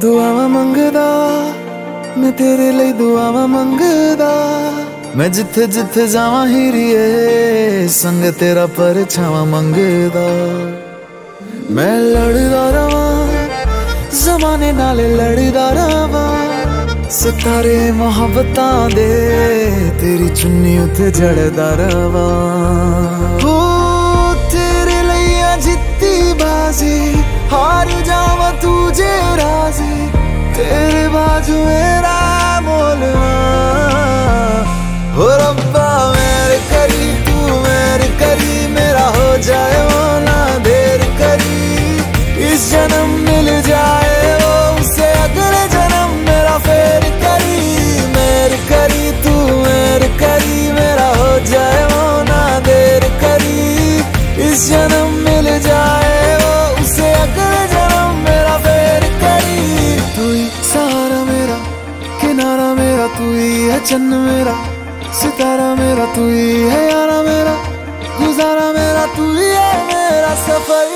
ਦੁਆਵਾਂ ਮੰਗਦਾ, ਮੈਂ ਤੇਰੇ ਲਈ ਦੁਆਵਾਂ ਮੰਗਦਾ। ਮੈਂ ਜਿੱਥੇ ਜਿੱਥੇ ਜਾਵਾਂ ਹੀਰੀਏ ਸੰਗ ਤੇਰਾ ਪਰਛਾਵਾਂ ਮੰਗਦਾ। ਮੈਂ ਲੜਦਾ ਰਵਾਂ, ਜ਼ਮਾਨੇ ਨਾਲ ਲੜਦਾ ਰਵਾਂ। ਸਿਤਾਰੇ ਮੁਹੱਬਤਾਂ ਦੇ, ਤੇਰੀ ਚੁੰਨੀ ਉੱਤੇ ਜੜਦਾ ਰਵਾਂ। ਹੋ ਜਿੱਤੀ ਬਾਜ਼ੀ ਹਾਰ ਜਾਵਾਂ ਤੂੰ ਜੇ ਰਾਜ਼ੀ ਤੇਰੇ ਬਾਜੂ चन्न मेरा, सितारा मेरा, तू ही है यारा मेरा, गुजारा मेरा, तू ही है मेरा सफ़र।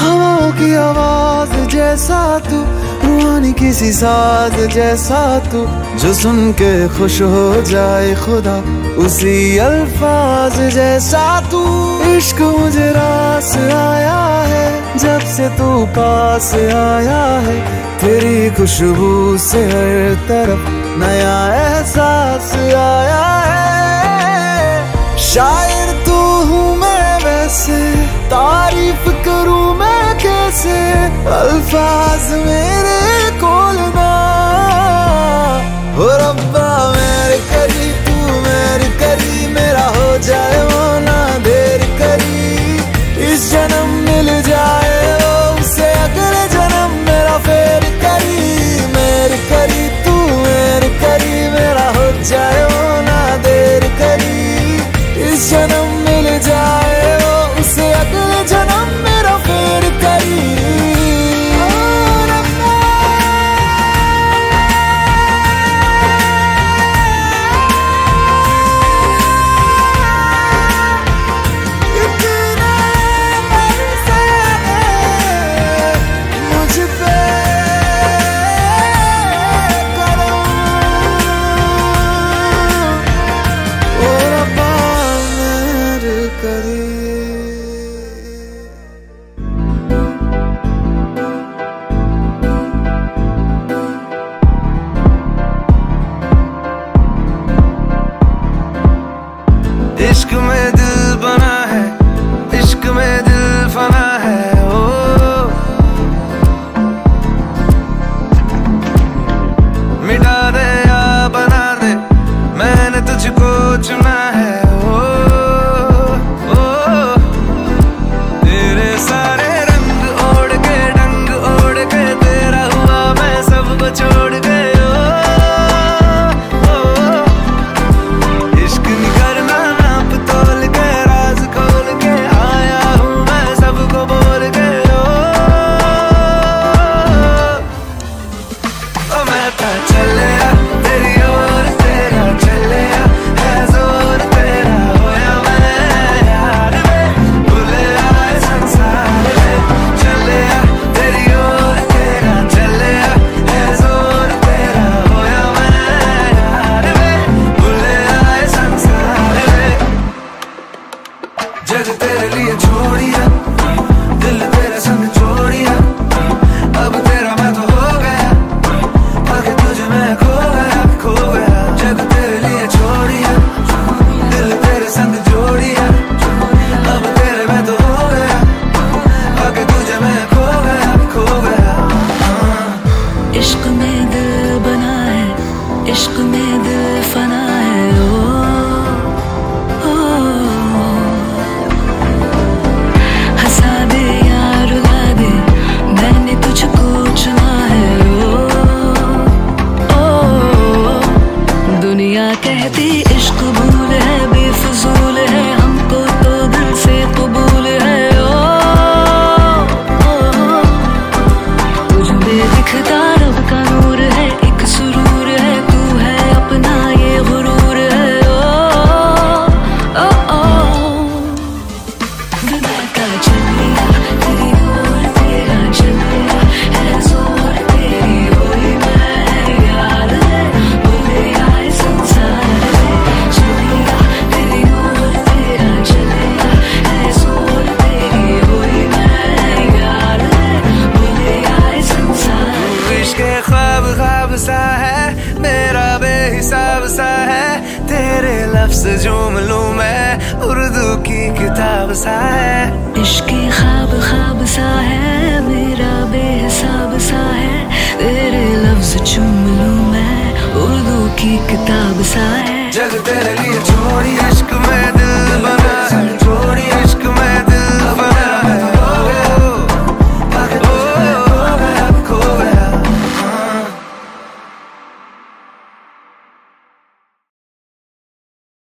हवाओं की आवाज़ जैसा तू रूहानी किसी साज जैसा तू, जो सुन के खुश हो जाए खुदा, उसी अल्फाज जैसा तू। इश्क मुझे रास आया है, जब से तू पास आया है, तेरी खुशबू से हर तरफ़ नया एहसास आया है। शायर तू हूँ मैं वैसे, तारीफ़ कैसे अल्फाज मेरे कोलना हो रब्बा मेरे करी तू मेरे करी मेरा हो जाए। लफ्ज जूम लूँ है उर्दू की किताब सा है इश्क ख्वाब ख्वाब